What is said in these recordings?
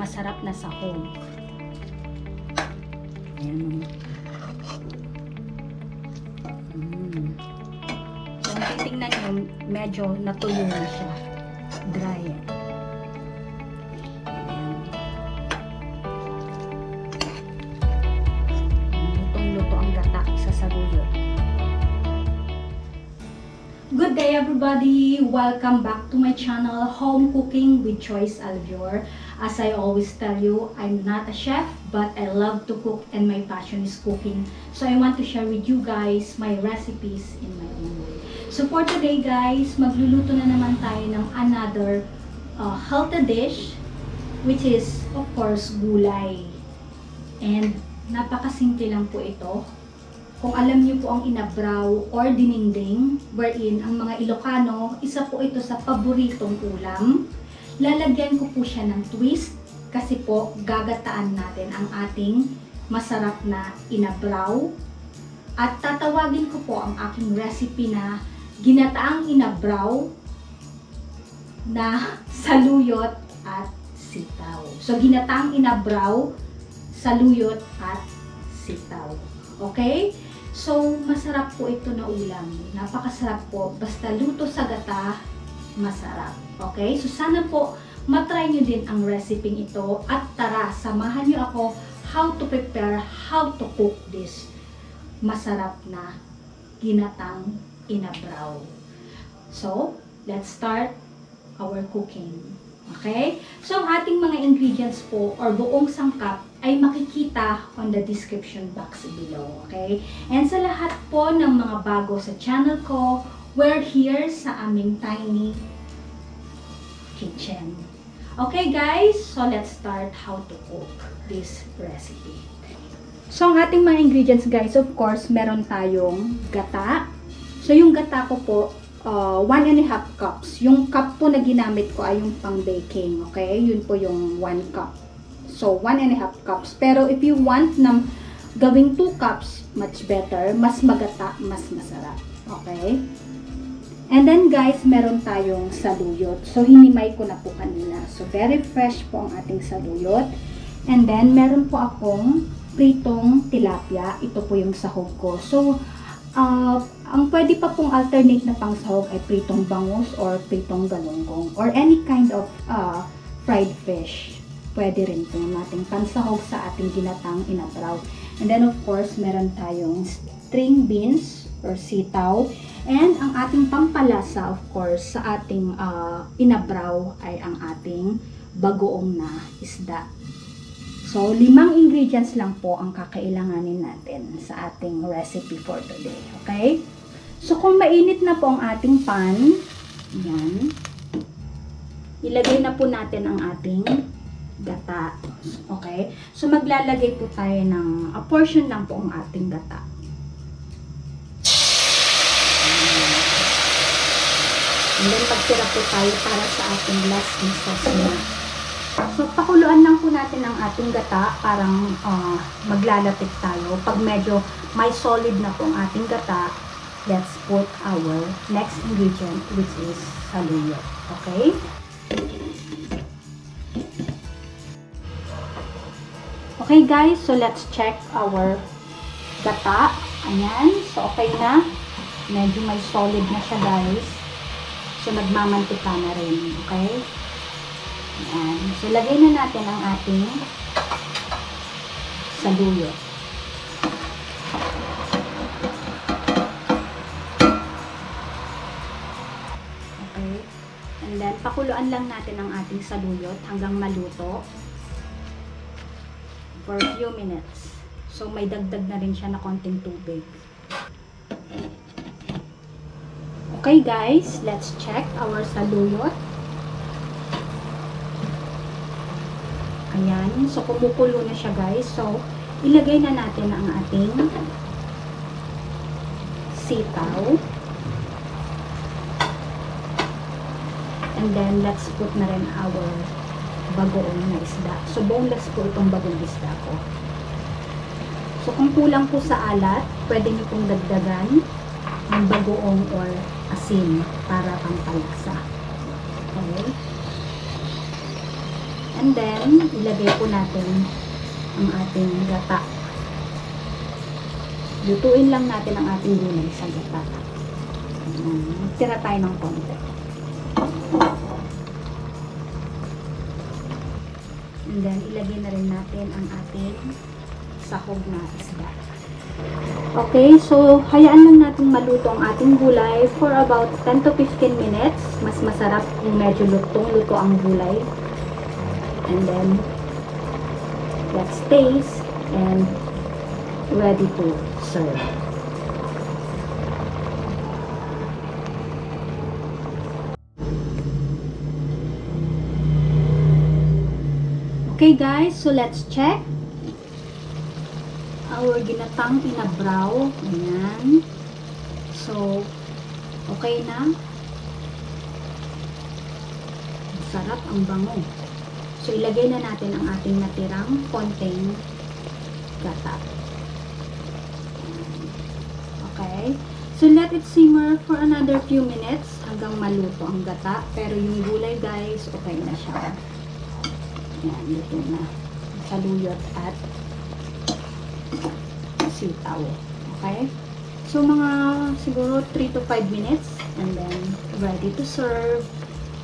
masarap na sahog. Ayan. Mm. So, titingnan nyo, medyo natuyo na siya. Dry. Ayan. Lutong-luto ang gata sa saruyot. Good day everybody! Welcome back to my channel, Home Cooking with Choice Alvior. As I always tell you, I'm not a chef, but I love to cook and my passion is cooking. So I want to share with you guys my recipes in my own way. So for today guys, magluluto na naman tayo ng another uh, healthy dish, which is of course gulay. And napakasimple lang po ito. Kung alam niyo po ang inabraw or dininding, wherein ang mga Ilocano, isa po ito sa paboritong ulam. Lalagyan ko po siya ng twist kasi po gagataan natin ang ating masarap na inabraw. At tatawagin ko po ang aking recipe na ginataang inabraw na saluyot at sitaw. So ginataang inabraw, saluyot at sitaw. Okay? So, masarap po ito na ulam. Napakasarap po. Basta luto sa gata, masarap. Okay? So, sana po matry nyo din ang recipe ito. At tara, samahan nyo ako how to prepare, how to cook this masarap na ginatang inabraw. So, let's start our cooking. Okay? So, ating mga ingredients po or buong sangkap ay makikita on the description box below. Okay? And sa lahat po ng mga bago sa channel ko, we're here sa aming tiny kitchen. Okay guys, so let's start how to cook this recipe. So, ang ating mga ingredients guys, of course, meron tayong gata. So, yung gata ko po, uh, one and a half cups. Yung cup po na ginamit ko ay yung pang baking, okay? Yun po yung one cup. So, one and a half cups. Pero if you want na gawing two cups, much better. Mas magata, mas masarap. Okay? And then guys, meron tayong saluyot. So, hinimay ko na po kanina. So, very fresh po ang ating saluyot. And then, meron po akong pritong tilapia. Ito po yung sahog ko. So, uh, ang pwede pa pong alternate na pang sahog ay pritong bangus or pritong galunggong or any kind of uh, fried fish. Pwede rin po nating pansahog sa ating ginatang inabraw. And then of course, meron tayong string beans or sitaw. And ang ating pampalasa of course sa ating uh, inabraw ay ang ating bagoong na isda. So, limang ingredients lang po ang kakailanganin natin sa ating recipe for today. Okay? So, kung mainit na po ang ating pan, yan, ilagay na po natin ang ating gata. Okay? So, maglalagay po tayo ng, a portion lang po ang ating gata. Pagtira po tayo para sa ating last sauce na. So, pakuluan lang po natin ang ating gata, parang uh, maglalapit tayo. Pag medyo may solid na po ang ating gata, let's put our next ingredient, which is saluyot. Okay? Okay guys, so let's check our gata. Ayan, so okay na. Medyo may solid na siya guys. So, nagmamantika na rin. Okay? Ayan. So, lagay na natin ang ating saluyot. Okay. And then, pakuluan lang natin ang ating saluyot hanggang maluto for a few minutes. So, may dagdag na rin siya na konting tubig. Okay guys, let's check our saluyot. Ayan. So, kumukulo na siya guys. So, ilagay na natin ang ating sitaw. And then, let's put na rin our bagoong na isda. So, boneless po itong bagong isda ko. So, kung kulang po sa alat, pwede niyo pong dagdagan ng bagoong or asin para pampalasa. Okay? And then, ilagay po natin ang ating gata. Lutuin lang natin ang ating gulay sa gata. Ayan. Tira tayo ng konti. And then, ilagay na rin natin ang ating sahog na isda. Okay, so hayaan lang natin maluto ang ating gulay for about 10 to 15 minutes. Mas masarap kung medyo lutong-luto ang gulay. And then, let's taste and ready to serve. Okay guys, so let's check our ginatang inabraw. Ayan. So, okay na. Sarap ang bango. So, ilagay na natin ang ating natirang konting gata. Okay. So, let it simmer for another few minutes hanggang maluto ang gata. Pero yung gulay guys, okay na siya. Ayan, luto na. Saluyot at sitaw. Okay? So, mga siguro 3 to 5 minutes and then ready to serve.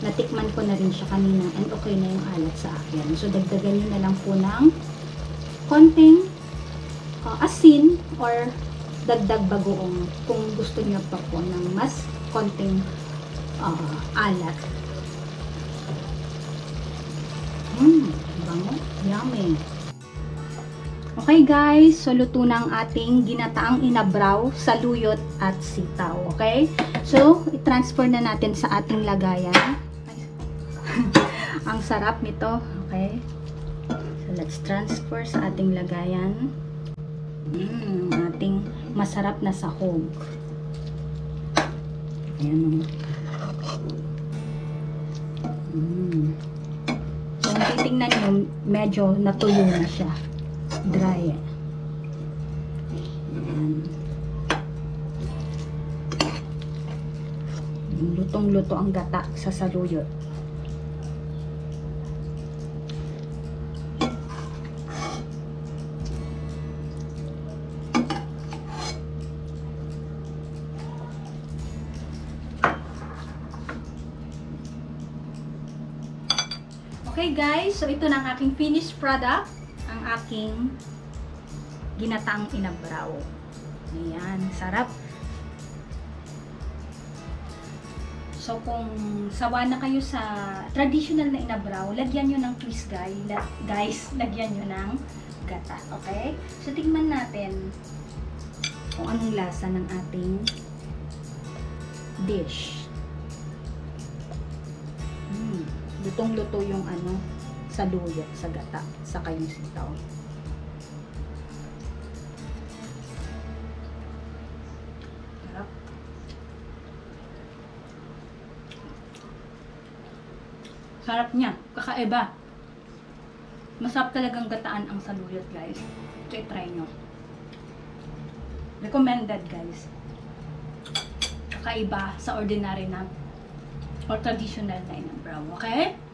Natikman ko na rin siya kanina and okay na yung alat sa akin. So, dagdagan nyo na lang po ng konting uh, asin or dagdag bagoong kung gusto nyo pa po ng mas konting uh, alat. Mmm, bango. Yummy. Okay guys, so luto na ang ating ginataang inabraw, saluyot at sitaw. Okay? So, i-transfer na natin sa ating lagayan. ang sarap nito. Okay? So, let's transfer sa ating lagayan. Mm, ating masarap na sahog. Ayan o. Mm. So, titingnan nyo, medyo natuyo na siya dry. Ayan. Lutong-luto ang gata sa saluyot. Okay guys, so ito na ang aking finished product. Aking ginataang inabraw. Ayan, sarap. So, kung sawa na kayo sa traditional na inabraw, lagyan nyo ng twist guys. Guys, lagyan nyo ng gata. Okay? So, tingnan natin kung anong lasa ng ating dish. Mm, lutong-luto yung ano, sa luyot, sa gata, sa kayong sitaw. Sarap. Sarap niya. Kakaiba. Masarap talagang gataan ang saluyot, guys. So, try nyo. Recommended, guys. Kakaiba sa ordinary na or traditional na inabraw. Okay?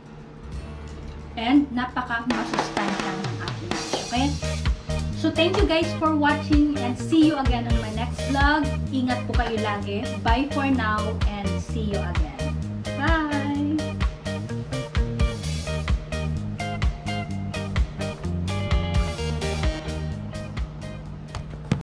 And napaka-masustansya ng ating. Okay? So, thank you guys for watching and see you again on my next vlog. Ingat po kayo lagi. Bye for now and see you again. Bye!